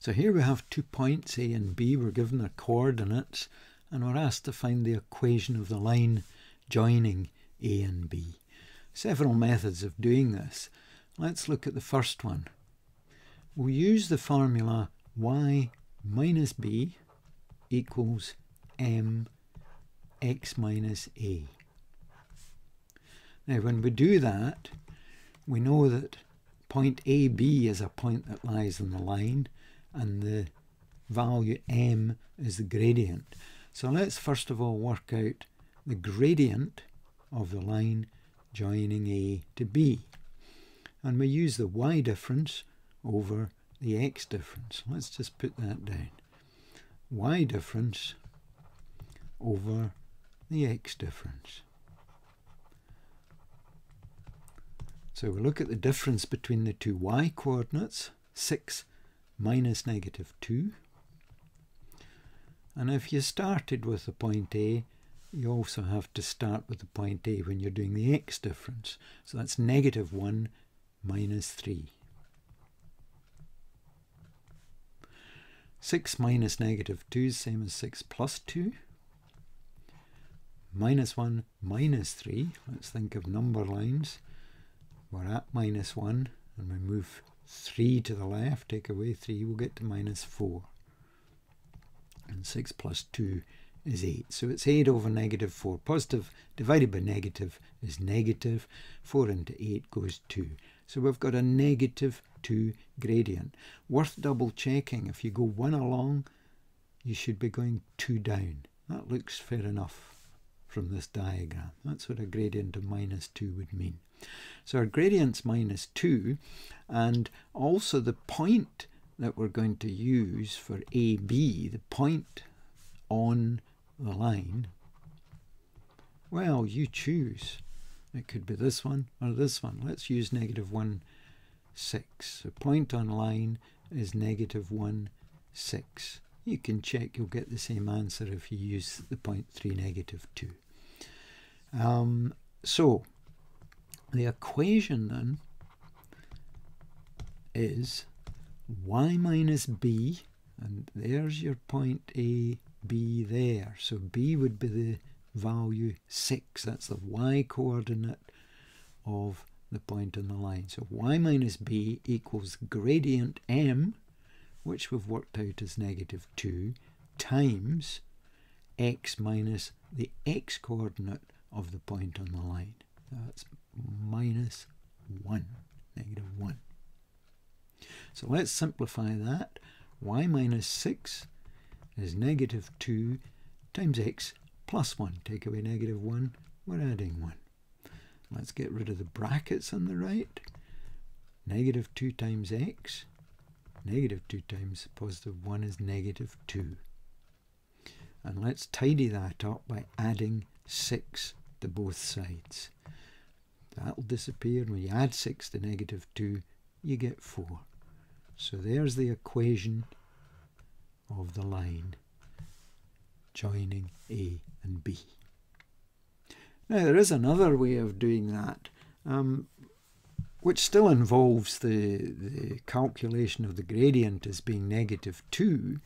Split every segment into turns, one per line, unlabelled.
So here we have two points, A and B. We're given their coordinates, and we're asked to find the equation of the line joining A and B. Several methods of doing this. Let's look at the first one. We'll use the formula y minus b equals m x minus a. Now when we do that, we know that point AB is a point that lies on the line and the value m is the gradient. So let's first of all work out the gradient of the line joining A to B. And we use the y difference over the x difference. Let's just put that down. y difference over the x difference. So we look at the difference between the two y coordinates, 6 minus negative 2. And if you started with the point A, you also have to start with the point A when you're doing the x difference. So that's negative 1 minus 3. 6 minus negative 2 is same as 6 plus 2. Minus 1 minus 3. Let's think of number lines. We're at minus 1 and we move 3 to the left, take away 3, we'll get to minus 4. And 6 plus 2 is 8. So it's 8 over negative 4. Positive divided by negative is negative. 4 into 8 goes 2. So we've got a negative 2 gradient. Worth double checking. If you go 1 along, you should be going 2 down. That looks fair enough from this diagram. That's what a gradient of minus 2 would mean. So our gradient's minus 2, and also the point that we're going to use for AB, the point on the line, well, you choose. It could be this one or this one. Let's use negative 1, 6. So point on line is negative 1, 6. You can check you'll get the same answer if you use the point 3, negative 2. Um, so the equation then is y minus b, and there's your point A, B there. So B would be the value 6. That's the y coordinate of the point on the line. So y minus b equals gradient m, which we've worked out as negative 2, times x minus the x coordinate of the point on the line. That's minus 1, negative 1. So let's simplify that. y minus 6 is negative 2 times x plus 1. Take away negative 1, we're adding 1. Let's get rid of the brackets on the right. Negative 2 times x. Negative 2 times positive 1 is negative 2. And let's tidy that up by adding 6 to both sides. That'll disappear. When you add 6 to negative 2, you get 4. So there's the equation of the line joining A and B. Now there is another way of doing that, um, which still involves the, the calculation of the gradient as being negative 2.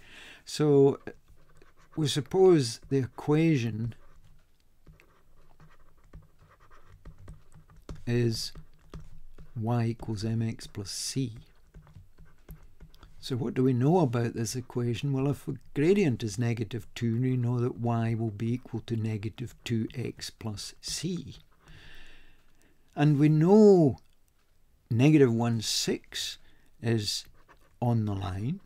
So we suppose the equation is y equals mx plus c. So what do we know about this equation? Well, if the gradient is negative 2, we know that y will be equal to negative 2x plus c. And we know negative 1, 6 is on the line.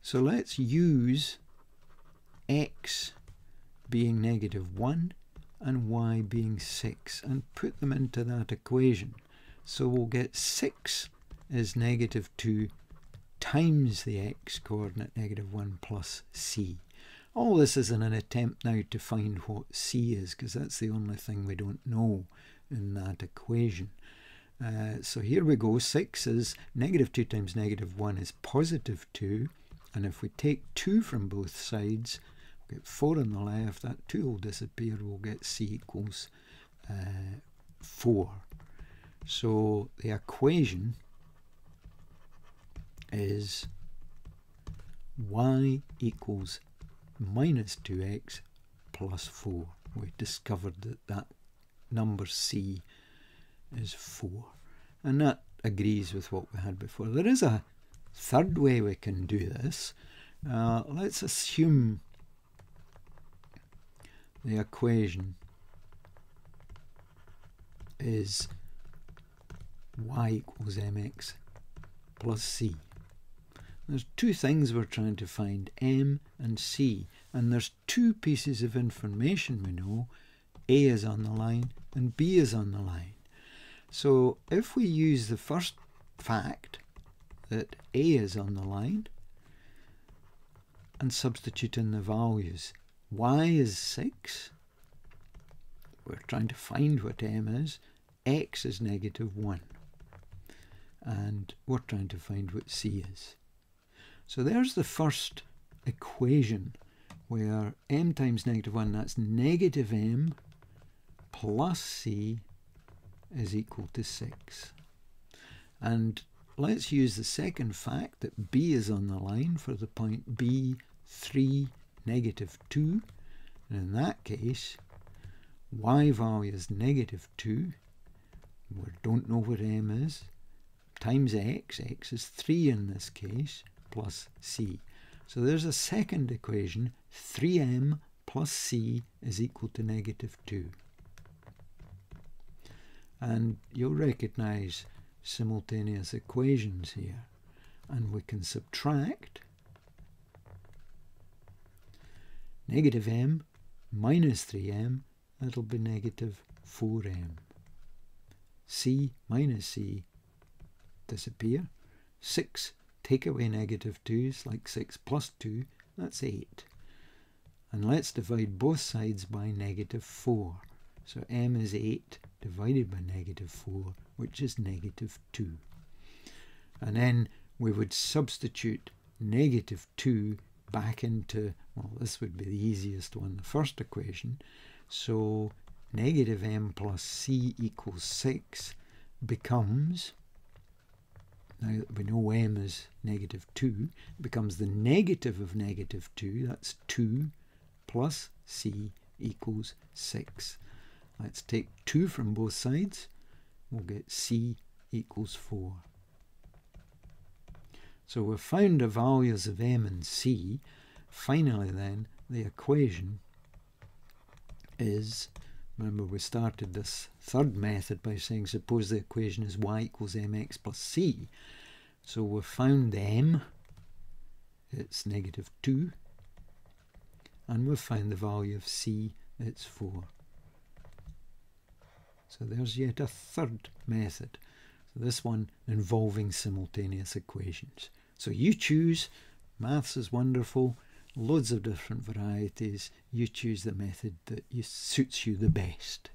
So let's use x being negative 1 and y being 6 and put them into that equation. So we'll get 6 is negative 2 times the x coordinate negative 1 plus c. All this is in an attempt now to find what c is because that's the only thing we don't know in that equation. Uh, so here we go, 6 is negative 2 times negative 1 is positive 2 and if we take 2 from both sides we'll get 4 on the left, that 2 will disappear, we'll get c equals uh, 4. So the equation is y equals minus 2x plus 4. We discovered that that number c is 4. And that agrees with what we had before. There is a third way we can do this. Uh, let's assume the equation is y equals mx plus c. There's two things we're trying to find, M and C, and there's two pieces of information we know. A is on the line and B is on the line. So if we use the first fact that A is on the line and substitute in the values, Y is 6, we're trying to find what M is, X is negative 1, and we're trying to find what C is. So there's the first equation where m times negative 1, that's negative m plus c is equal to 6. And let's use the second fact that b is on the line for the point b 3, negative 2. And in that case, y value is negative 2. We don't know what m is. Times x, x is 3 in this case plus c. So there's a second equation, 3m plus c is equal to negative 2. And you'll recognize simultaneous equations here. And we can subtract negative m minus 3m, that'll be negative 4m. c minus c disappear. 6 Take away negative 2s, like 6 plus 2, that's 8. And let's divide both sides by negative 4. So m is 8 divided by negative 4, which is negative 2. And then we would substitute negative 2 back into, well, this would be the easiest one, the first equation. So negative m plus c equals 6 becomes now we know m is negative 2, it becomes the negative of negative 2. That's 2 plus c equals 6. Let's take 2 from both sides. We'll get c equals 4. So we've found the values of m and c. Finally then, the equation is Remember we started this third method by saying suppose the equation is y equals mx plus c. So we've found m, it's negative 2, and we've found the value of c, it's 4. So there's yet a third method. So this one involving simultaneous equations. So you choose, maths is wonderful, loads of different varieties. You choose the method that suits you the best.